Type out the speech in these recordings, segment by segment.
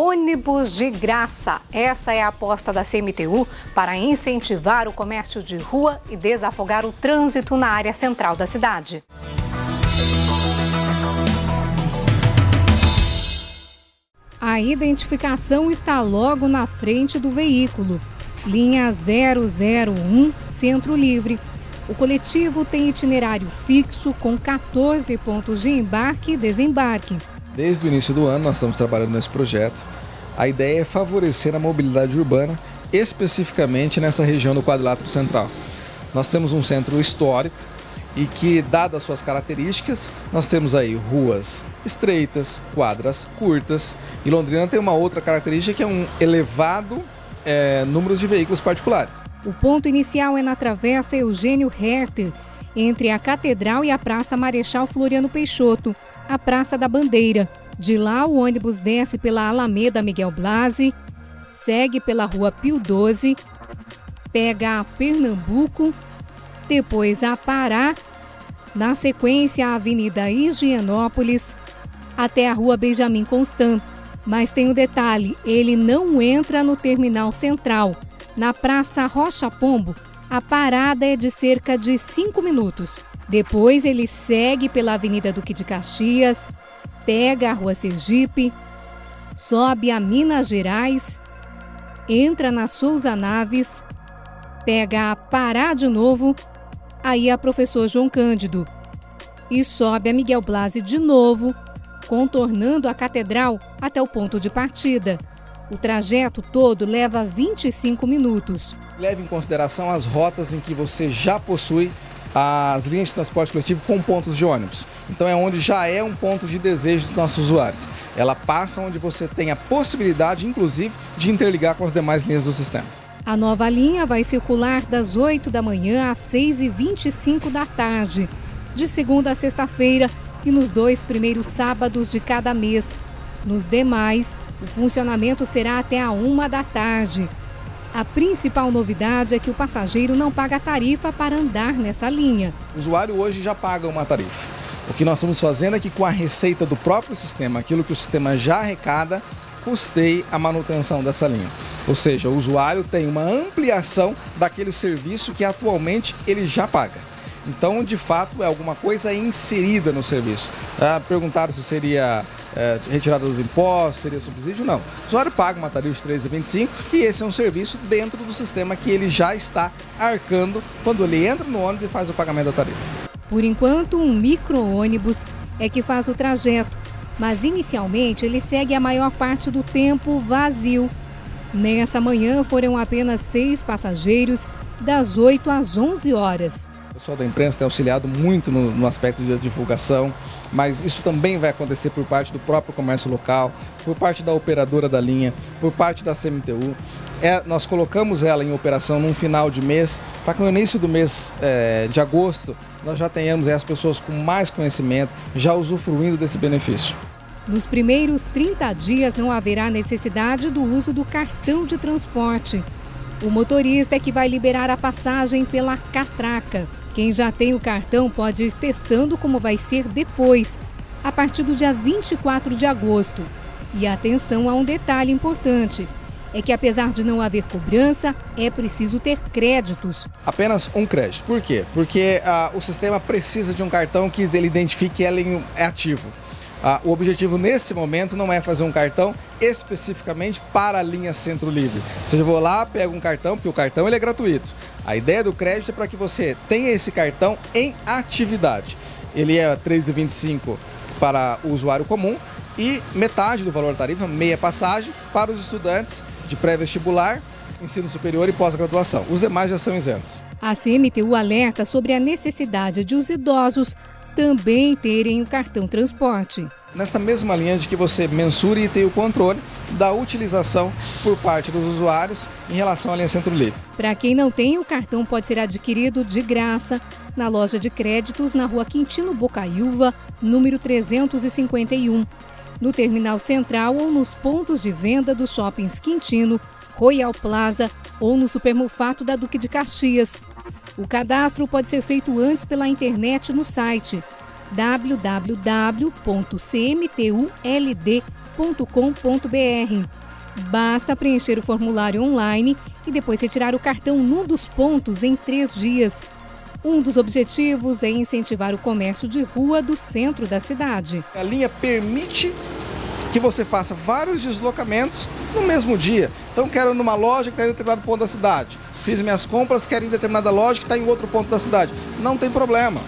ônibus de graça. Essa é a aposta da CMTU para incentivar o comércio de rua e desafogar o trânsito na área central da cidade. A identificação está logo na frente do veículo. Linha 001, Centro Livre. O coletivo tem itinerário fixo com 14 pontos de embarque e desembarque. Desde o início do ano, nós estamos trabalhando nesse projeto. A ideia é favorecer a mobilidade urbana, especificamente nessa região do quadrilátero central. Nós temos um centro histórico e que, dadas suas características, nós temos aí ruas estreitas, quadras curtas e Londrina tem uma outra característica que é um elevado é, número de veículos particulares. O ponto inicial é na Travessa Eugênio Herter, entre a Catedral e a Praça Marechal Floriano Peixoto, a Praça da Bandeira. De lá, o ônibus desce pela Alameda Miguel Blasi, segue pela Rua Pio 12, pega a Pernambuco depois a Pará, na sequência a Avenida Higienópolis até a Rua Benjamin Constant. Mas tem um detalhe, ele não entra no terminal central. Na Praça Rocha Pombo, a parada é de cerca de 5 minutos. Depois ele segue pela Avenida Duque de Caxias, pega a Rua Sergipe, sobe a Minas Gerais, entra na Souza Naves, pega a Pará de novo aí a professor João Cândido. E sobe a Miguel Blasi de novo, contornando a catedral até o ponto de partida. O trajeto todo leva 25 minutos. Leve em consideração as rotas em que você já possui as linhas de transporte coletivo com pontos de ônibus. Então é onde já é um ponto de desejo dos nossos usuários. Ela passa onde você tem a possibilidade, inclusive, de interligar com as demais linhas do sistema. A nova linha vai circular das 8 da manhã às 6 e 25 da tarde, de segunda a sexta-feira e nos dois primeiros sábados de cada mês. Nos demais, o funcionamento será até a uma da tarde. A principal novidade é que o passageiro não paga tarifa para andar nessa linha. O usuário hoje já paga uma tarifa. O que nós estamos fazendo é que com a receita do próprio sistema, aquilo que o sistema já arrecada, custeie a manutenção dessa linha. Ou seja, o usuário tem uma ampliação daquele serviço que atualmente ele já paga. Então, de fato, é alguma coisa inserida no serviço. Ah, perguntaram se seria é, retirada dos impostos, seria subsídio? Não. O usuário paga uma tarifa de 3,25 e esse é um serviço dentro do sistema que ele já está arcando quando ele entra no ônibus e faz o pagamento da tarifa. Por enquanto, um micro-ônibus é que faz o trajeto mas inicialmente ele segue a maior parte do tempo vazio. Nessa manhã foram apenas seis passageiros, das 8 às 11 horas. Pessoal da imprensa tem auxiliado muito no, no aspecto de divulgação, mas isso também vai acontecer por parte do próprio comércio local, por parte da operadora da linha, por parte da CMTU. É, nós colocamos ela em operação num final de mês, para que no início do mês é, de agosto nós já tenhamos as pessoas com mais conhecimento, já usufruindo desse benefício. Nos primeiros 30 dias não haverá necessidade do uso do cartão de transporte. O motorista é que vai liberar a passagem pela catraca. Quem já tem o cartão pode ir testando como vai ser depois, a partir do dia 24 de agosto. E atenção a um detalhe importante: é que apesar de não haver cobrança, é preciso ter créditos. Apenas um crédito. Por quê? Porque ah, o sistema precisa de um cartão que ele identifique que ele é ativo. Ah, o objetivo nesse momento não é fazer um cartão especificamente para a linha Centro Livre. Ou seja, eu vou lá, pego um cartão, porque o cartão ele é gratuito. A ideia do crédito é para que você tenha esse cartão em atividade. Ele é 3,25 para o usuário comum e metade do valor da tarifa, meia passagem, para os estudantes de pré-vestibular, ensino superior e pós-graduação. Os demais já são isentos. A CMTU alerta sobre a necessidade de os idosos também terem o cartão transporte. Nessa mesma linha de que você mensure e tenha o controle da utilização por parte dos usuários em relação à linha Centro Livre. Para quem não tem, o cartão pode ser adquirido de graça na loja de créditos na rua Quintino Bocaiúva, número 351, no terminal central ou nos pontos de venda dos shoppings Quintino, Royal Plaza ou no supermercado da Duque de Caxias. O cadastro pode ser feito antes pela internet no site www.cmtuld.com.br Basta preencher o formulário online e depois retirar o cartão num dos pontos em três dias. Um dos objetivos é incentivar o comércio de rua do centro da cidade. A linha permite que você faça vários deslocamentos no mesmo dia. Então, quero numa loja que está em determinado ponto da cidade. Fiz minhas compras, quero ir em determinada loja que está em outro ponto da cidade. Não tem problema.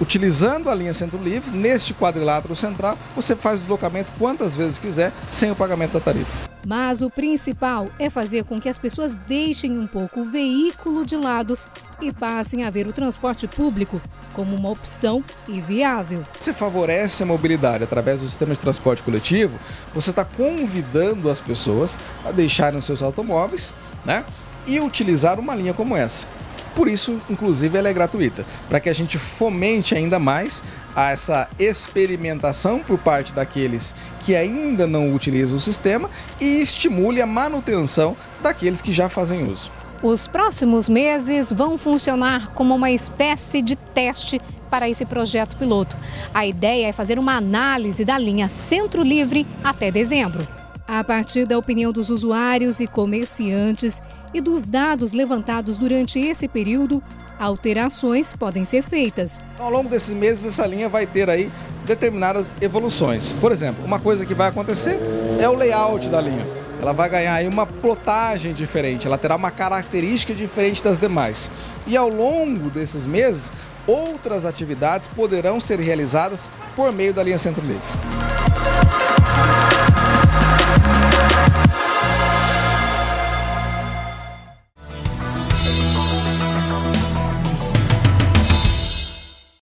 Utilizando a linha Centro Livre, neste quadrilátero central, você faz o deslocamento quantas vezes quiser, sem o pagamento da tarifa. Mas o principal é fazer com que as pessoas deixem um pouco o veículo de lado e passem a ver o transporte público como uma opção e viável. Você favorece a mobilidade através do sistema de transporte coletivo, você está convidando as pessoas a deixarem os seus automóveis né, e utilizar uma linha como essa. Por isso, inclusive, ela é gratuita, para que a gente fomente ainda mais essa experimentação por parte daqueles que ainda não utilizam o sistema e estimule a manutenção daqueles que já fazem uso. Os próximos meses vão funcionar como uma espécie de teste para esse projeto piloto. A ideia é fazer uma análise da linha Centro Livre até dezembro. A partir da opinião dos usuários e comerciantes e dos dados levantados durante esse período, alterações podem ser feitas. Ao longo desses meses, essa linha vai ter aí determinadas evoluções. Por exemplo, uma coisa que vai acontecer é o layout da linha. Ela vai ganhar aí uma plotagem diferente, ela terá uma característica diferente das demais. E ao longo desses meses, outras atividades poderão ser realizadas por meio da linha Centro Livre.